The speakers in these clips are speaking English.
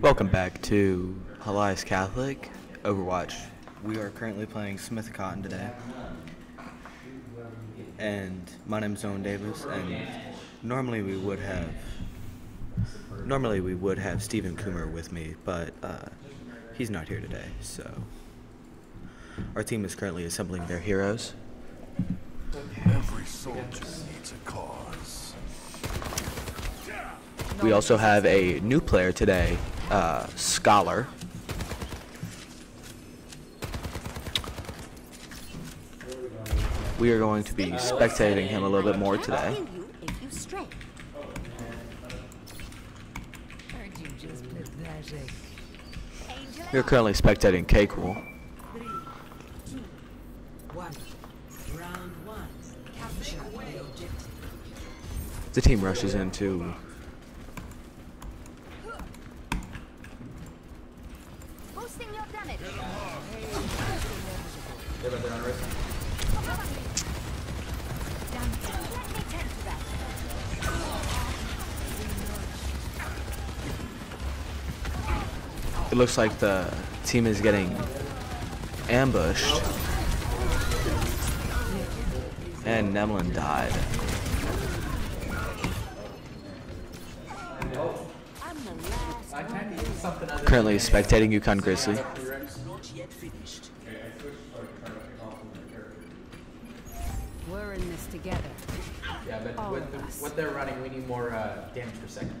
Welcome back to Helias Catholic Overwatch. We are currently playing Smith Cotton today. And my name is Owen Davis and normally we would have normally we would have Stephen Coomer with me, but uh, he's not here today, so our team is currently assembling their heroes. Every soldier needs a cause. We also have a new player today, uh, Scholar. We are going to be spectating him a little bit more today. You if you stray. Aren't you just pathetic? We are currently spectating K Cool. One. Round one. Capture the. The team rushes into Boosting your damage. Damn it. Let me tend to that. It looks like the team is getting ambushed. And Nemlin died. I'm the last. Currently spectating Yukon Grizzly. We're in this together. Yeah, but All with the, what they're running, we need more uh, damage per second.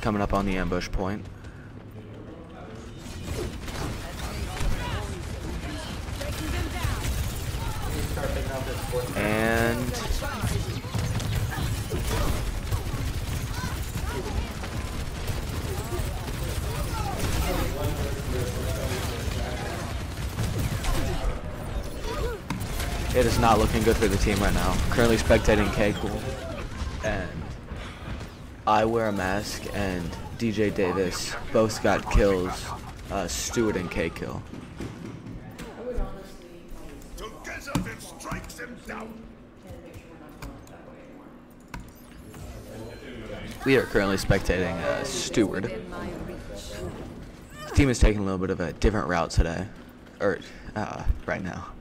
Coming up on the ambush point. We need to start picking up this fourth. And it is not looking good for the team right now. Currently spectating K Cool and I wear a mask and DJ Davis both got kills. Uh, Stewart and K kill. We are currently spectating uh, reach. The team is taking a little bit of a different route today, or uh, right now.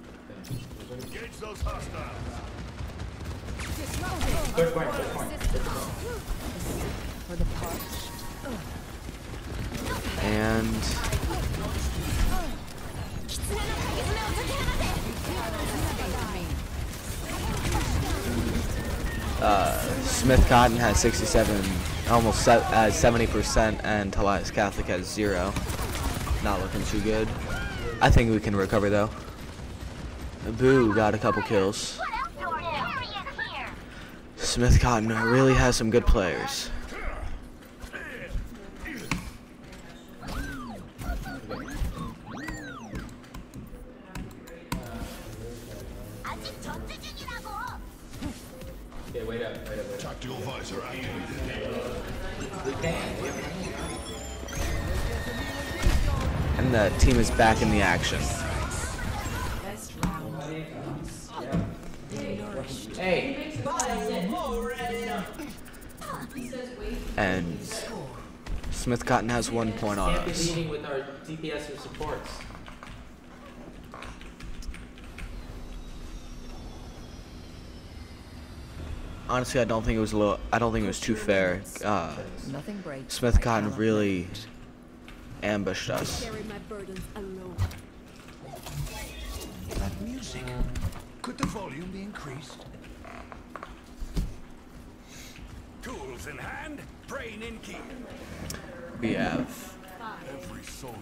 Engage those hostiles. Third point, third point. For the parts. And uh, Smith Cotton has 67, almost se- uh, 70%, and Helias Catholic has zero. Not looking too good. I think we can recover though. Boo got a couple kills. Smith Cotton really has some good players. And the team is back in the action. Best round. Hey, And Smith Cotton has one point on us. with our DPS or supports. Honestly, I don't think it was a little. I don't think it was too fair. Uh, Nothing. Smith Cotton really ambushed us. Carry my burdens alone. That music. Could the volume be increased? Tools in hand, brain in key. We have Every soldier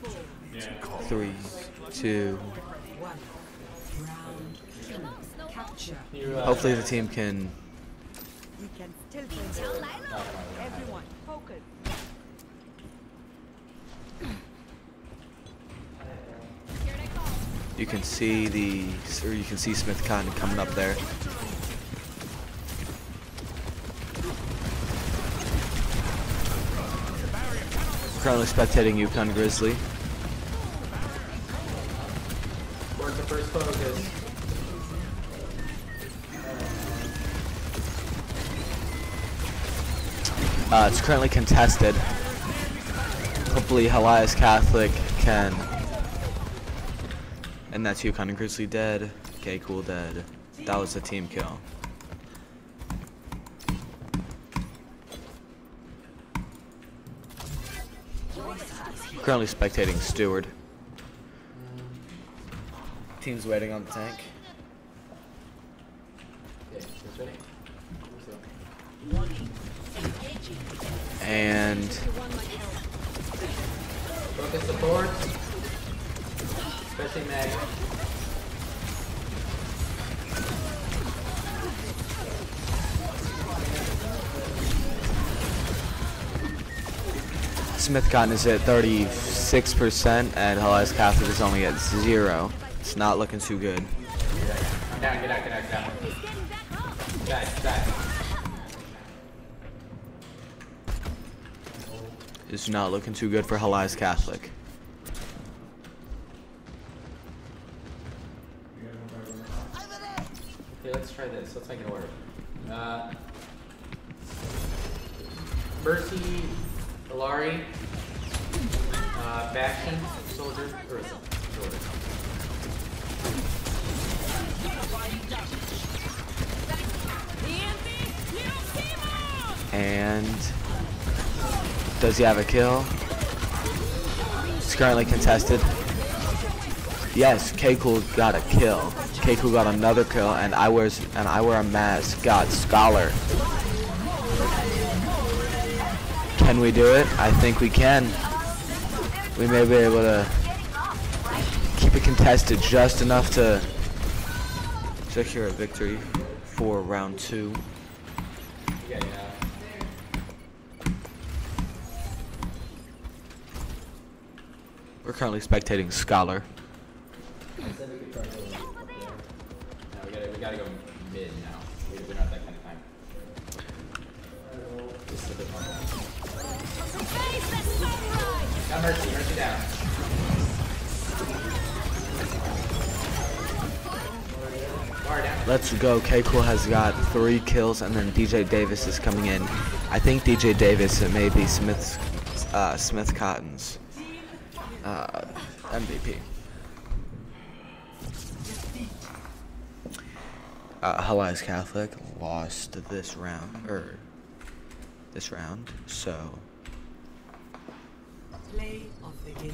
needs a cause. three, two. One. Round two. Capture. You, uh, Hopefully, the team can. We can still prevail. Everyone, focus. You can see the, or you can see Smith Cotton coming up there. I'm currently spectating Yukon Grizzly. The first focus? Uh, it's currently contested. Hopefully, Helias Catholic can. And that's Yukon and Grizzly dead. Okay, cool dead. That was a team kill. Currently spectating Steward. Team's waiting on the tank. Yeah, it's ready. And Focus support. Especially Mag. Smith Cotton is at 36% and Helias Catholic is only at zero. It's not looking too good. It's not looking too good for Helias Catholic. Okay, let's try this. Let's make it work. Uh, Mercy, Alari, uh, Bastion, Soldier, Urza. Soldier. And does he have a kill? It's currently contested. Yes, K-Cool got a kill. K-Cool got another kill, and I wears and I wear a mask. Got Scholar. Can we do it? I think we can. We may be able to keep it contested just enough to secure a victory for round two. We're currently spectating Scholar. Go. K Cool has got three kills, and then DJ Davis is coming in. I think DJ Davis it may be Smith's, uh, Smith Cotton's uh, MVP. Uh, Catholic lost this round, or this round, so Play of the game.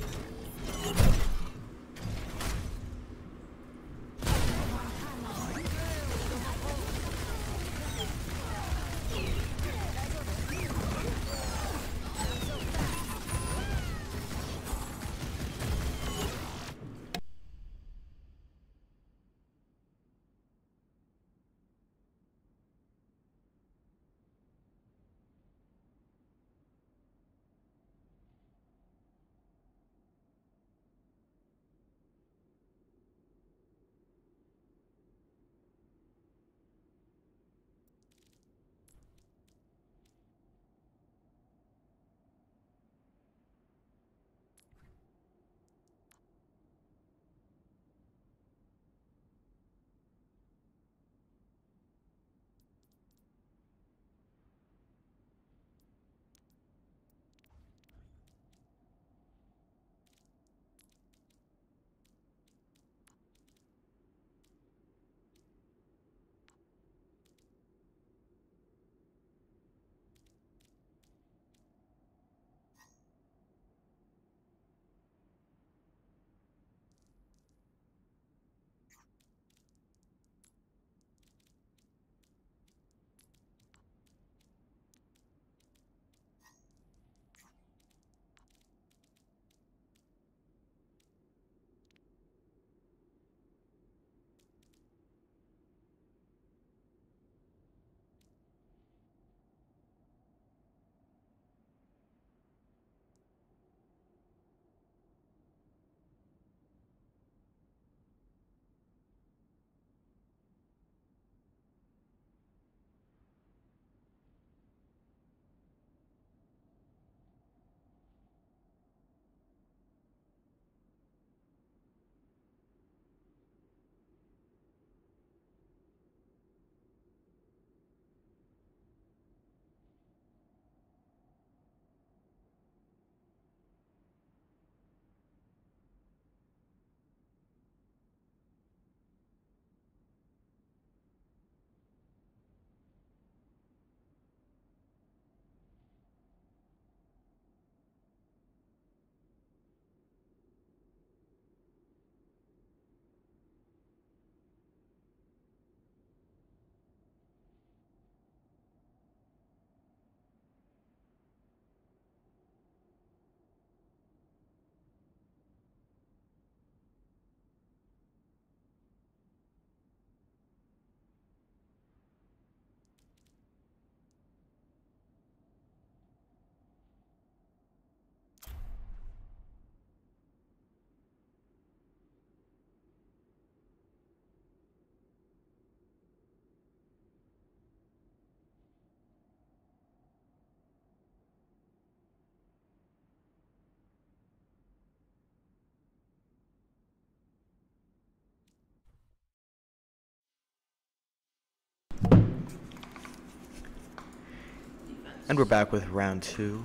And we're back with round two.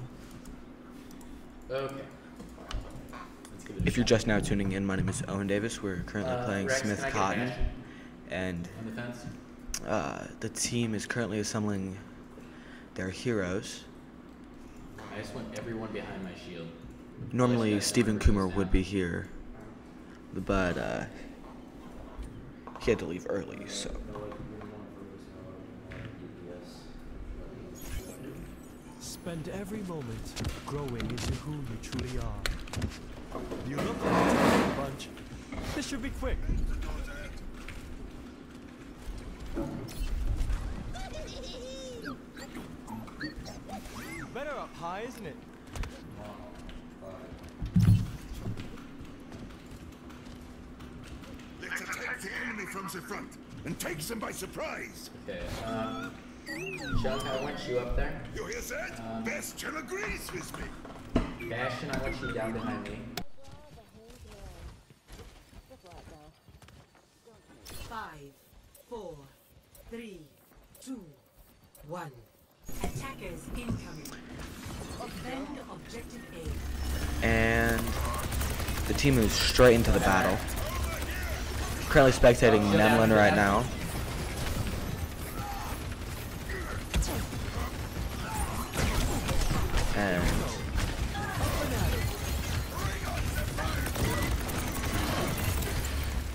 Okay. Let's give it a If you're just now tuning in, my name is Owen Davis. We're currently Uh, playing Rex, Smith can I get Cotton, and the uh, the team is currently assembling their heroes. I just want everyone behind my shield. Normally, Stephen Coomer would be here, but uh, he had to leave early, so. Spend every moment growing into who you truly are. You look like a bunch. This should be quick. Better up high, isn't it? Let's attack the enemy from the front and take them by surprise. Okay. Um, Sean, I want you up there. You hear that? Bastion agrees with me. Bastion, I want you down behind me. Five, four, three, two, one. Attackers incoming. Defend objective A. And the team moves straight into the battle. Currently spectating Nemlin right now.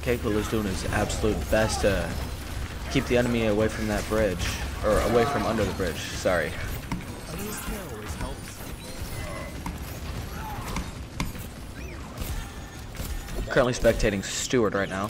Keiko is doing his absolute best to keep the enemy away from that bridge. Or away from under the bridge, sorry. Currently spectating Stewart right now.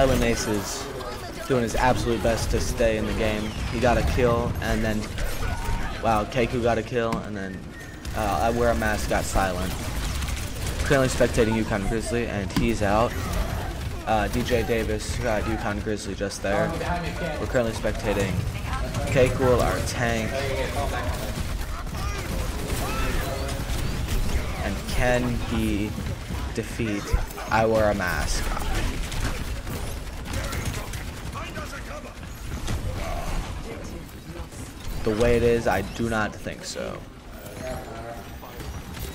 Silent Ace is doing his absolute best to stay in the game. He got a kill, and then, wow, Keiko got a kill, and then uh, I Wear a Mask got silent. Currently spectating Yukon Grizzly, and he's out. Uh, DJ Davis got Yukon Grizzly just there. We're currently spectating K-Cool, our tank, and can he defeat I Wear a Mask? The way it is, I do not think so.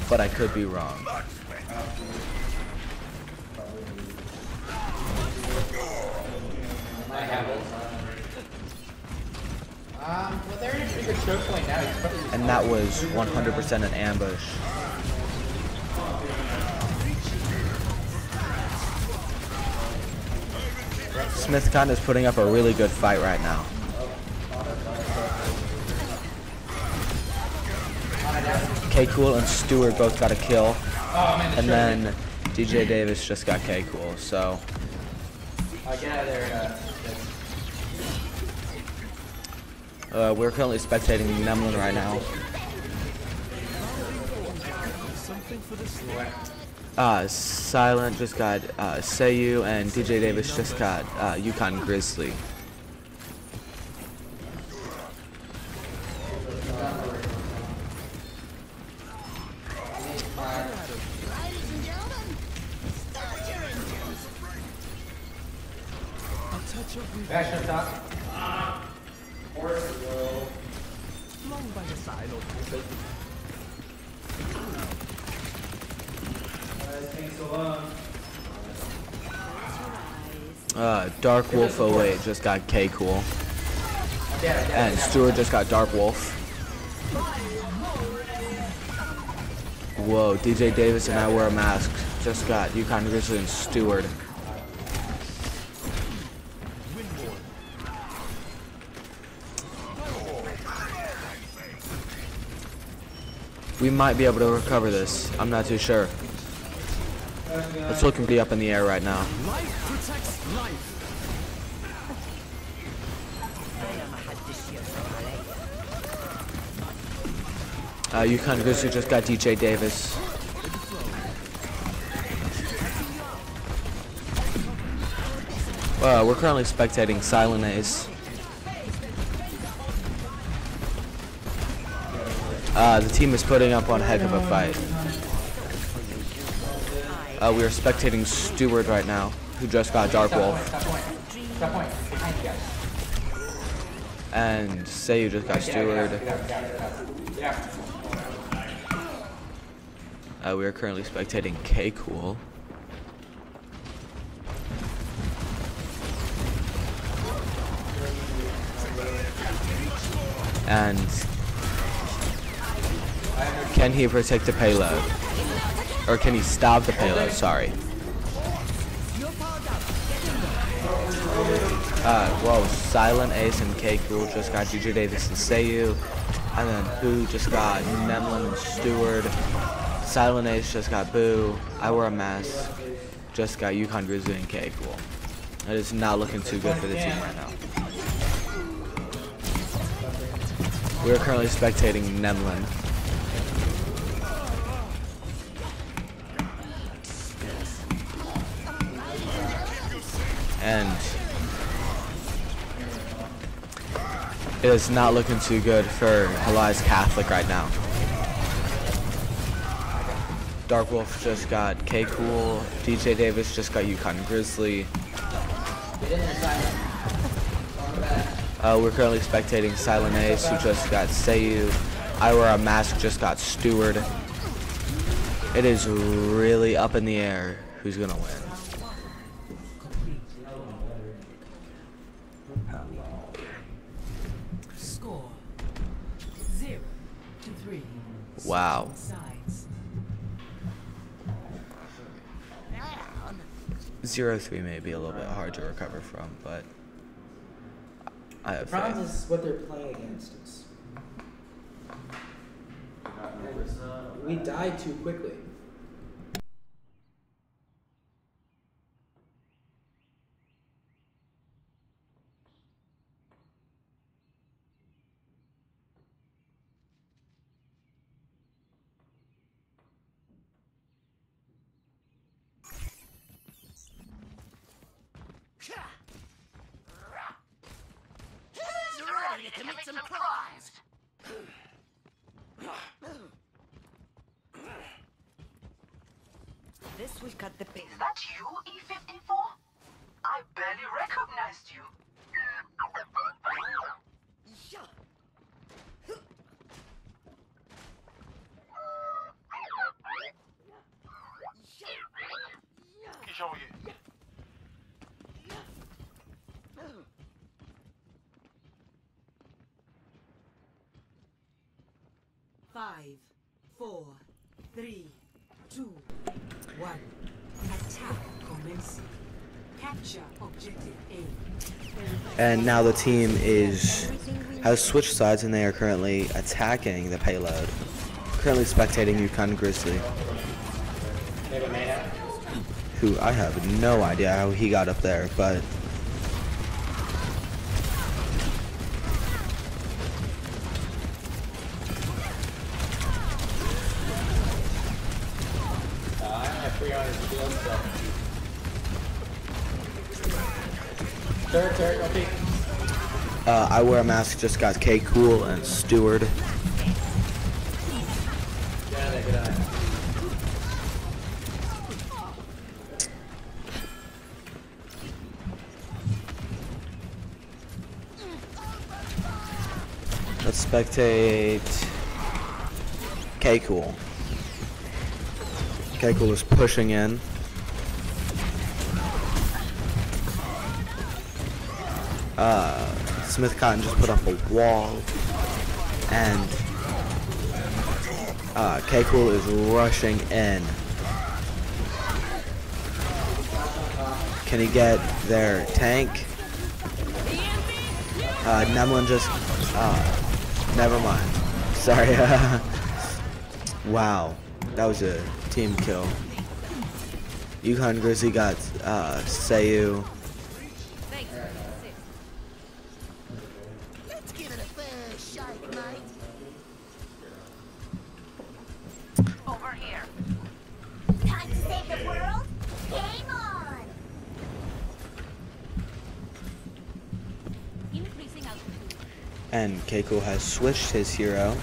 But I could be wrong. And that was 100% an ambush. Smith Cotton is putting up a really good fight right now. K Cool and Stewart both got a kill. Oh, man, And then DJ Davis just got K Cool. So Uh, get there. Uh, uh, we're currently spectating Nemlin right now. Something for the slow. Uh, Silent just got uh, Seiyu, and DJ Davis just got uh, Yukon Grizzly. Just got K Cool, and Stewart just got Dark Wolf. Whoa, DJ Davis and I Wear a Mask just got Yukon Grizzly and Stewart. We might be able to recover this. I'm not too sure. It's looking pretty up in the air right now. Life protects life. Uh, Yukon Grizzly just got DJ Davis. Uh, we're currently spectating Silent Ace. Uh, the team is putting up one heck of a fight. Uh, we are spectating Stewart right now, who just got Dark Wolf. Stop point. Stop point. Behind you. And just got Stewart. Uh, we are currently spectating K Cool. And can he protect the payload? Or can he stop the payload? Sorry. Uh, whoa, Silent Ace and K Cool just got DJ Davis and Seiyu. And then Who just got Nemlin and Stewart. Silent Ace just got Boo. I wear a mask. Just got Yukon Grizzly and K Cool. It is not looking too good for the team right now. We are currently spectating Nemlin. And it is not looking too good for Helias Catholic right now. Dark Wolf just got K Cool. DJ Davis just got Yukon Grizzly. Get in there, Simon. Uh, we're currently spectating Silent Ace, who just got Seiyu. I Wear a Mask just got Stewart. It is really up in the air who's gonna win. Score zero to three. Wow. Zero three may be a little bit hard to recover from, but I have The problem faith. is what they're playing against us. We died too quickly. ready to commit some crimes. This will cut the pain. Is that you, E54? I barely recognized you. Five, four, three, two, one. Attack commencing. Capture objective A. And now the team is has switched sides and they are currently attacking the payload. Currently spectating Yukon Grizzly, They have a main out. who I have no idea how he got up there, but Uh, I only have 300 shield, so. Turret, turret, go peek. uh, I Wear a Mask just got K Cool and Stewart. Let's spectate K Cool. K Cool is pushing in. Smith Cotton just put up a wall, and uh, K Cool is rushing in. Can he get their tank? Uh, Nemlin just, uh, never mind. Sorry. wow, that was a team kill. Yukon Grizzly got uh, give it a fair shake, mate. Over here. Time to save the world? Game on! Increasing altitude. And Keiko has switched his hero.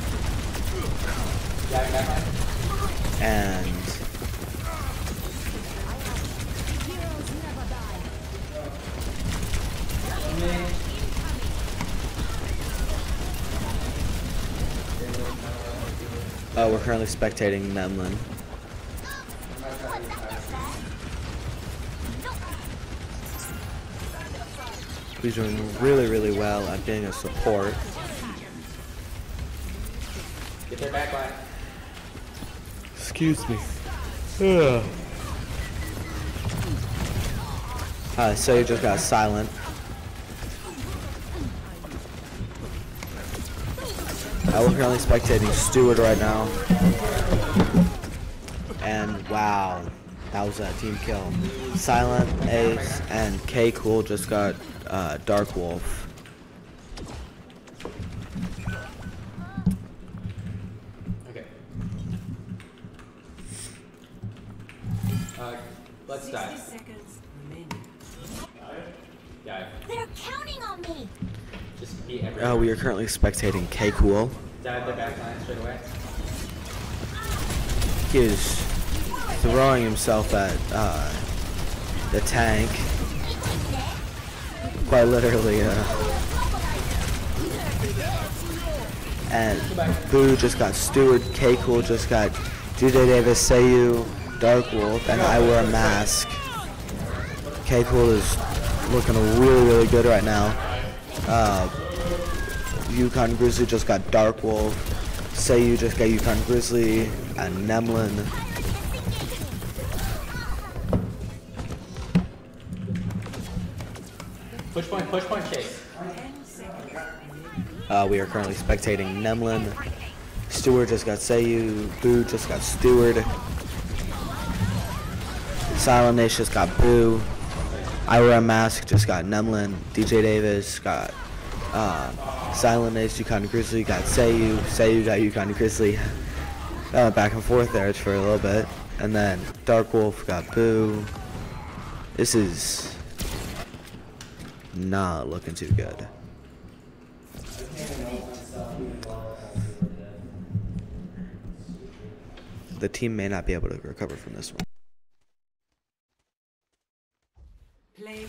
And uh, we're currently spectating Nemlin. He's doing really, really well at being a support. Get their back line. Excuse me. Ugh. Uh, so you just got silent. We're currently spectating Stewart right now. And wow, that was a team kill. Silent, Ace, and K Cool just got uh, Dark Wolf. Okay. Uh, let's 60 dive. seconds. Dive. They're counting on me. Just beat every. Uh, we are currently spectating K Cool. Line straight away. He is throwing himself at uh, the tank. Quite literally, uh. And Boo just got Stewart, K Cool just got DJ Davis, Sayu, Dark Wolf, and I wear a mask. K Cool is looking really, really good right now. Uh, Yukon Grizzly just got Dark Wolf. Sayu just got Yukon Grizzly and Nemlin. Push point, push point, chase. Uh, we are currently spectating Nemlin. Stewart just got Sayu. Boo just got Stewart. Silent Ace just got Boo. I Wear a Mask just got Nemlin. DJ Davis got uh, Silent Ace. Yukon Grizzly got Sayu. Sayu got Yukon Grizzly. Uh, back and forth there for a little bit. And then Dark Wolf got Boo. This is not looking too good. The team may not be able to recover from this one. Play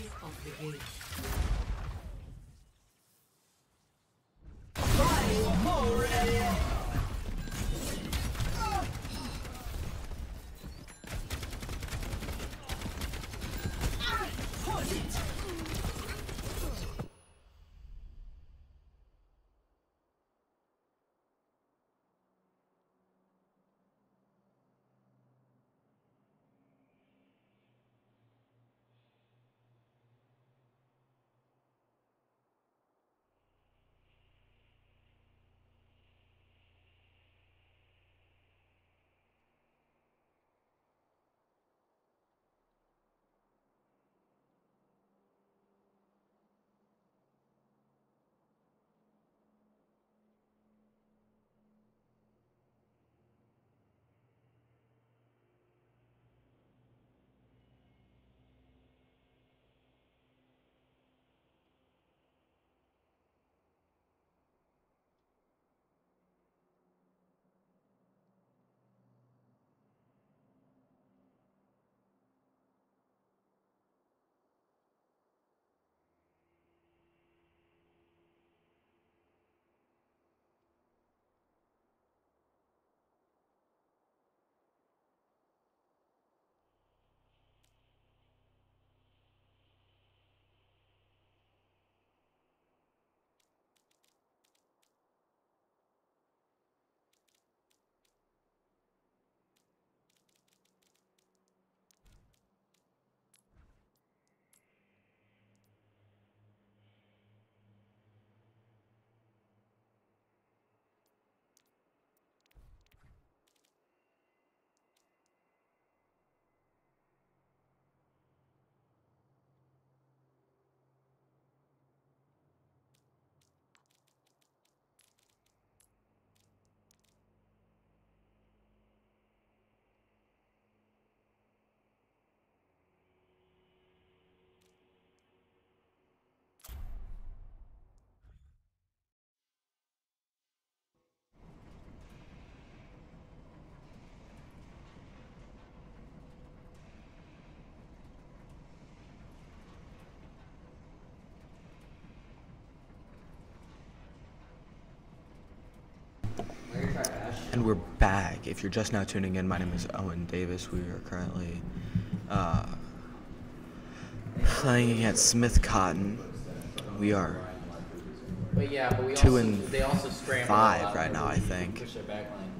And we're back. If you're just now tuning in, my name is Owen Davis. We are currently uh, playing against Smith Cotton. We are But yeah, but we Two also, and they also scramble five right now, I think. Push their back line.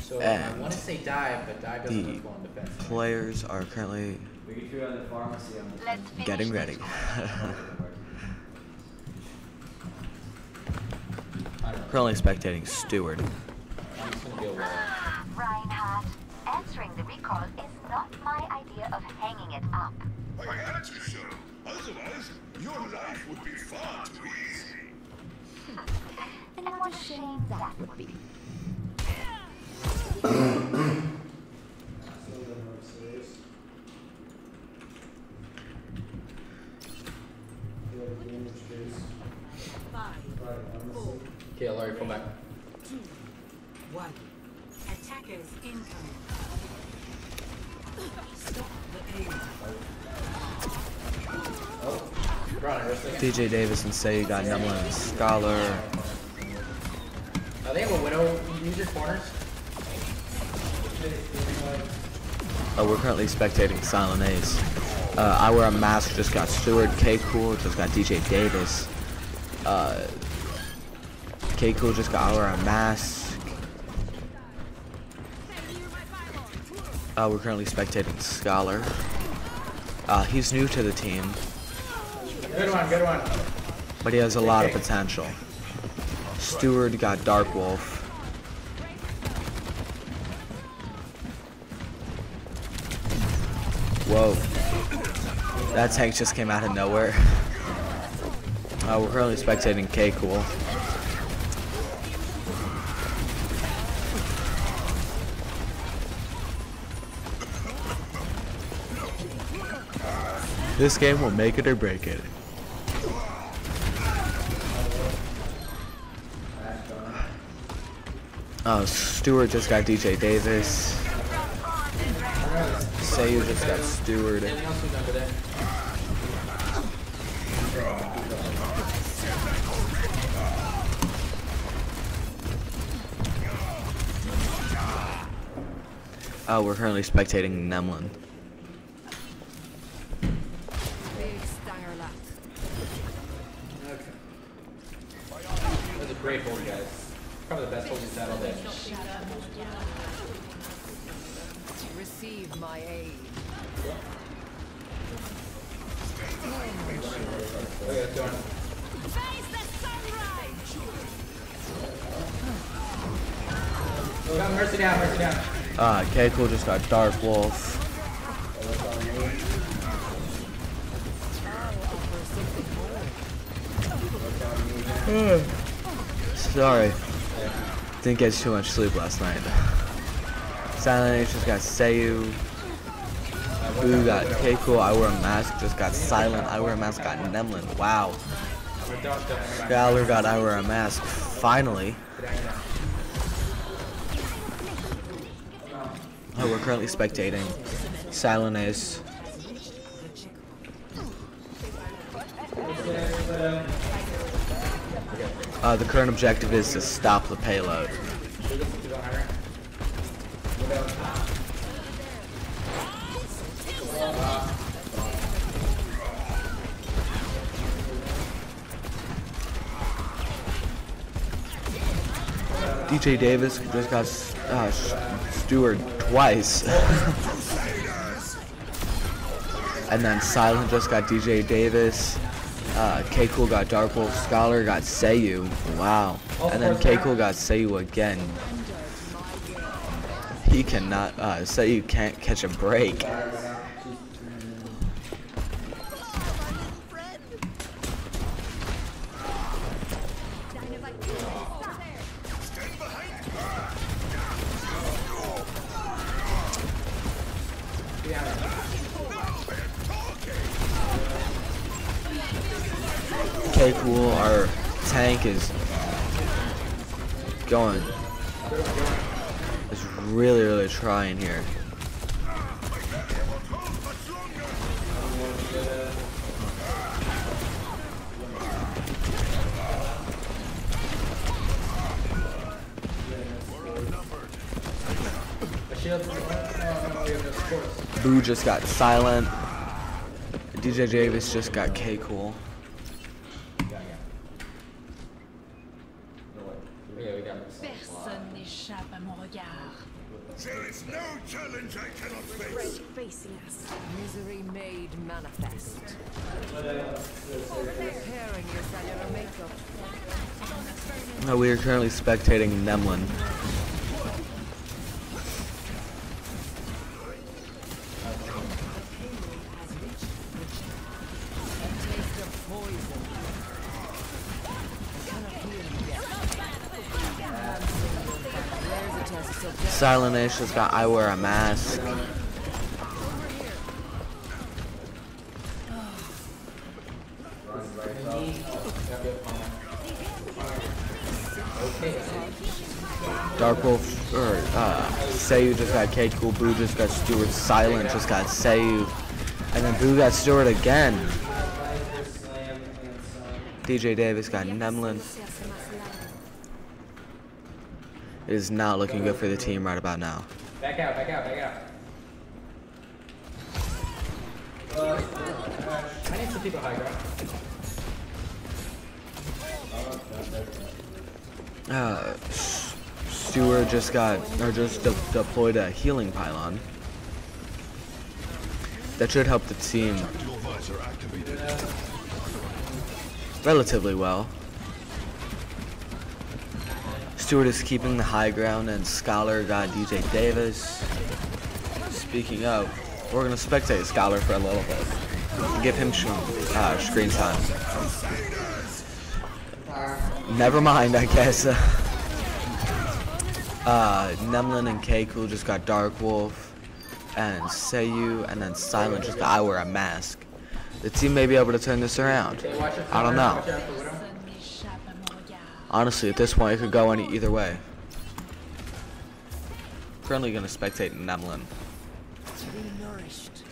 So I And want to say dive, but dive doesn't the look well in defense. players are currently getting ready. I don't currently spectating Stewart. Far too easy. And what a shame that would be. Okay, Larry, come back. One. Attackers incoming. Stop the aim. DJ Davis and Say you got Nemlin and Scholar. Are they have a widow. Use your corners. Oh, we're currently spectating Silent Ace. Uh, I Wear a Mask just got Stewart. K Cool just got DJ Davis. Uh, K Cool just got I Wear a Mask. Uh, we're currently spectating Scholar. Uh, he's new to the team, Good one, good one. but he has a lot of potential. Stewart got Dark Wolf. Whoa. That tank just came out of nowhere. Uh, we're currently spectating K Cool. This game will make it or break it. Oh, Stewart just got DJ Davis. Sayu just got Stewart. Oh, we're currently spectating Nemlin. Got Dark Wolf. Hmm. Sorry. Didn't get too much sleep last night. Silent just got Sayu. Boo got K Cool. I wear a mask. Just got Silent. I wear a mask. Got Nemlin. Wow. Scholar got I wear a mask. Finally. Oh, we're currently spectating. Silent Ace. Uh, the current objective is to stop the payload. DJ Davis just got uh, Stewart twice. and then Silent just got DJ Davis. Uh, K Cool got Dark Wolf. Scholar got Sayu. Wow. And then K Cool got Sayu again. He cannot. Uh, Sayu can't catch a break. is going. It's really, really trying here. Boo just got silent. DJ Davis just got K cool. Personne n'échappe à mon regard. There is no challenge I cannot face. Facing us. Misery made manifest. Preparing your cellular makeup. Uh, we are currently spectating Nemlin. Silent just got I Wear a Mask. Dark Wolf, or uh, just got K Cool, Boo just got Stewart, Silent just got Sayu, and then Boo got Stewart again. DJ Davis got Nemlin. It is not looking good for the team right about now. Back out, back out, back out. I need some people high ground. Uh, Stewart just got, or just de- deployed a healing pylon. That should help the team Your visor activated. relatively well. Stewart is keeping the high ground, and Scholar got DJ Davis. Speaking of, we're gonna spectate Scholar for a little bit. Give him uh, screen time. Never mind, I guess. Uh, Nemlin and Keiko just got Dark Wolf, and Seiyu, and then Silent just got I Wear a Mask. The team may be able to turn this around. I don't know. Watch out for Widow. Personne n'échappe à mon regard. Honestly, at this point, it could go any either way. Currently gonna spectate Nemlin. Be nourished.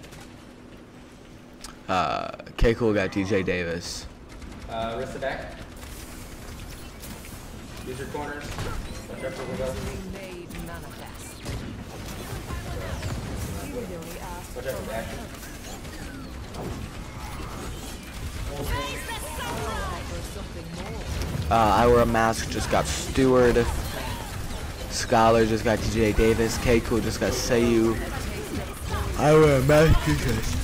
Uh, Keiko got DJ Davis. Uh, wrist it back. Use your corners. Watch out for Widow. Misery made manifest. You really only asked Watch out for back. For something more. Uh, I Wear a Mask just got Stewart. Scholar just got DJ Davis. Keiko just got Seiyu. I Wear a Mask just.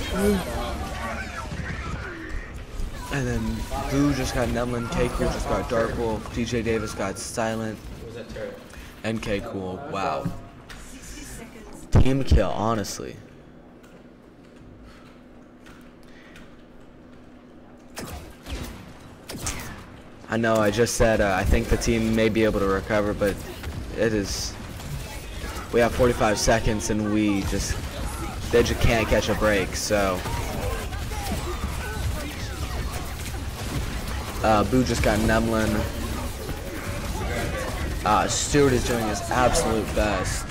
And then Boo just got Nemlin. Keiko just got Dark Wolf. DJ Davis got Silent. What was that turret? And K Cool. Wow. Team kill, honestly. I know I just said uh, I think the team may be able to recover, but it is. We have 45 seconds and we just. They just can't catch a break, so. Uh, Boo just got Nemlin. Uh, Stewart is doing his absolute best.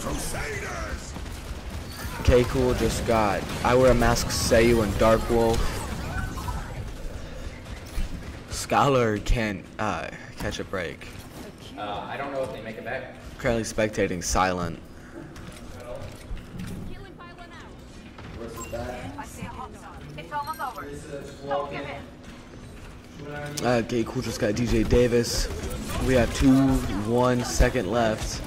For! K Cool just got I Wear a Mask, Seiyu, and Dark Wolf. Scholar can't uh, catch a break. Uh, I don't know if they make it back. Currently spectating Silent. I see a hot zone. It's almost over. Don't give in. Uh, K Cool just got DJ Davis. We have two, one second left.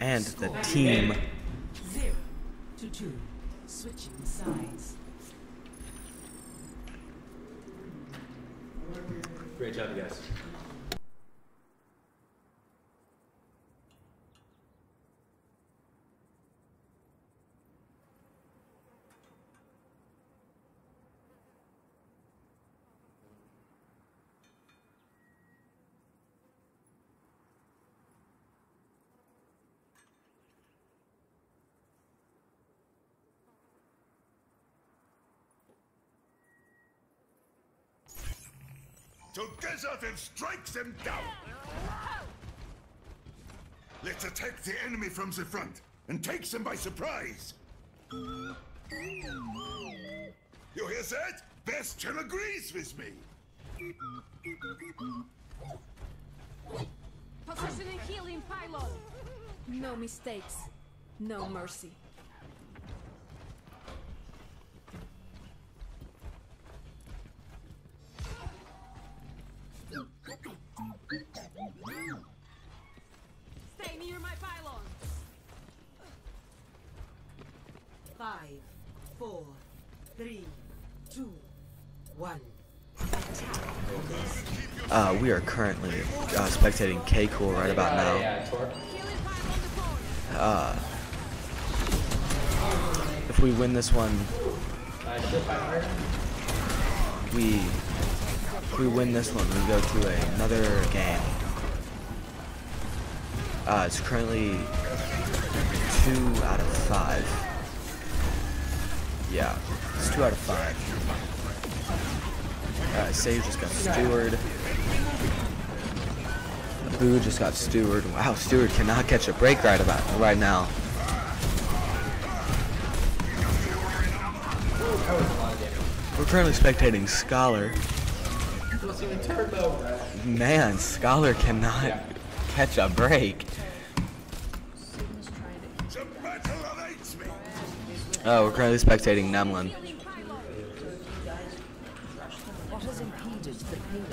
And the team Zero to two. Switching sides. Great job, you guys. Together then strike them down! Let's attack the enemy from the front and take them by surprise! You hear that? Bastion agrees with me! Positioning healing pylon. No mistakes. No mercy. Five, four, three, two, one. Uh, we are currently uh, spectating K Cool right about now. Uh, if we win this one, shield 500. we if we win this one, we go to another game. Uh, it's currently two out of five. Yeah, it's two out of five. Uh, Sage just got Stewart. Boo just got Stewart. Wow, Stewart cannot catch a break right about right now. We're currently spectating Scholar. Man, Scholar cannot catch a break. Oh, we're currently spectating Nemlin. What has impeded the payload?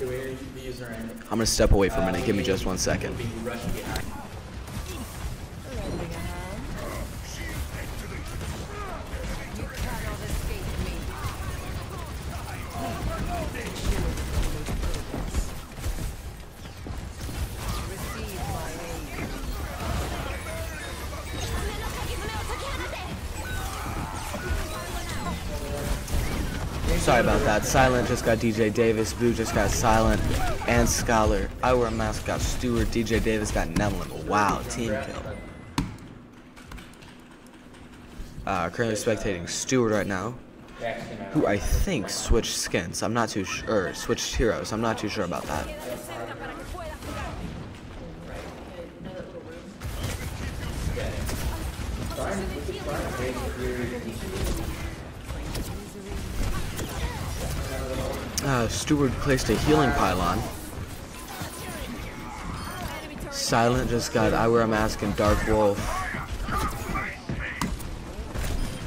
Do we use our aim? I'm gonna step away for a minute. Give me just one second. Sorry about that. Silent just got DJ Davis. Boo just got Silent and Scholar. I wear a mask got Stewart. DJ Davis got Nemlin. Wow, team kill. Uh, currently spectating Stewart right now, who I think switched skins. I'm not too sure. Switched heroes. I'm not too sure about that. Stewart placed a healing pylon. Silent just got I Wear a Mask and Dark Wolf.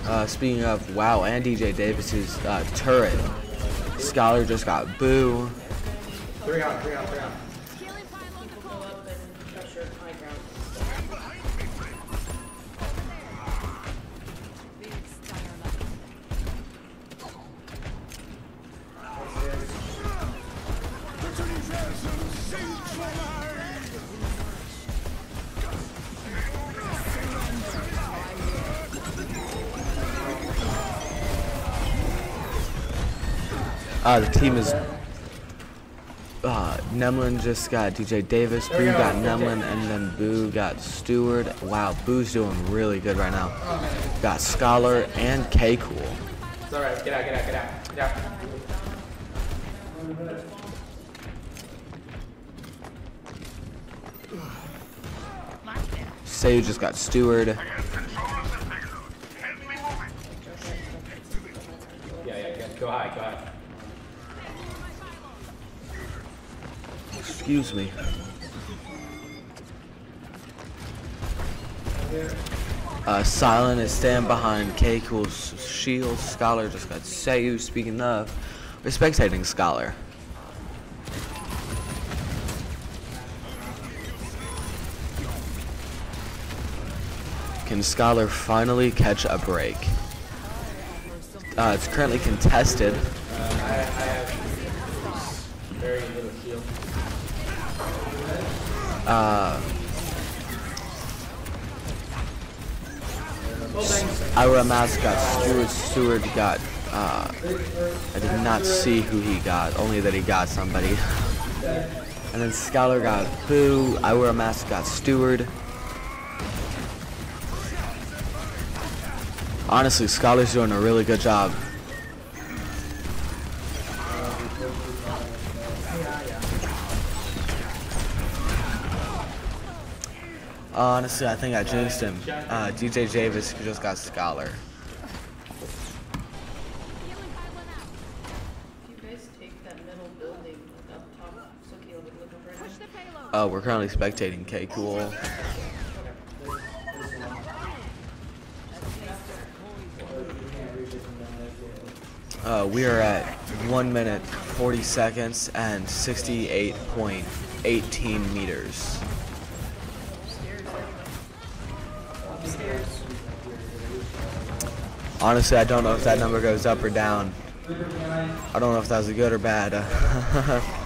Uh, speaking of, wow, and DJ Davis's uh, turret. Scholar just got Boo. Three on, three on, three on. Team is. Uh, Nemlin just got DJ Davis. Boo got Nemlin, and then Boo got Stewart. Wow, Boo's doing really good right now. Got Scholar and K Cool. It's alright. Get out, get out, get out. Get out. Sage just got Stewart. Excuse me. Uh, Silent is standing behind K Cool's shield. Scholar just got Sayu. Speaking of, we're spectating Scholar. Can Scholar finally catch a break? Uh, it's currently contested. Uh, Ira Mask got Stewart. Stewart got. Uh, I did not see who he got, only that he got somebody. and then Scholar got Boo. Ira Mask got Stewart. Honestly, Scholar's doing a really good job. Honestly, I think I jinxed him. Uh, DJ Davis just got Scholar. Oh, we're currently spectating. Okay, cool. Uh, we are at 1 minute 40 seconds and 68.18 meters. Honestly, I don't know if that number goes up or down. I don't know if that was good or bad.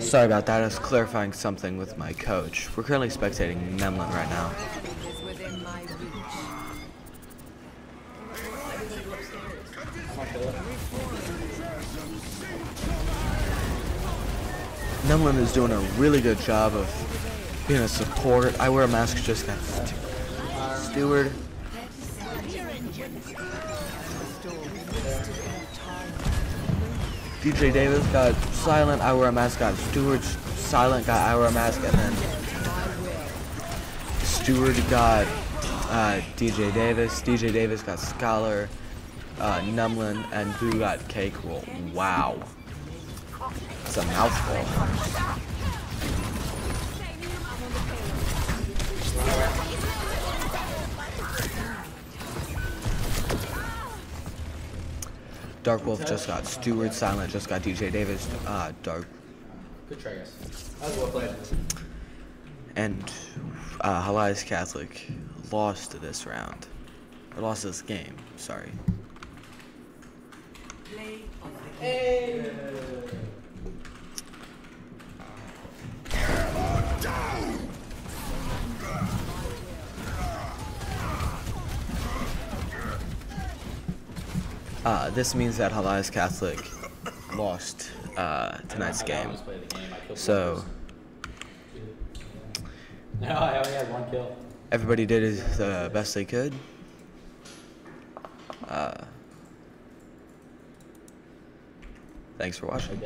Sorry about that. I was clarifying something with my coach. We're currently spectating Nemlin right now. Nemlin is doing a really good job of being a support. I wear a mask just got Stewart. DJ Davis got silent. I wear a mask. Got Stewart silent. Got I wear a mask, and then Stewart got uh, DJ Davis. DJ Davis got Scholar. Uh, Nemlin and Boo got K Cool. Wow. It's a mouthful. Dark Wolf just got Stewart, Silent just got DJ Davis, uh, Dark, Good try, guys. That was well played. and uh, Helias Catholic lost this round. Or lost this game, sorry. Play of the game. Uh, this means that Helias Catholic lost uh, tonight's game. almost played the game. I So. No, I only had one kill. everybody did as- the best they could. Uh, thanks for watching.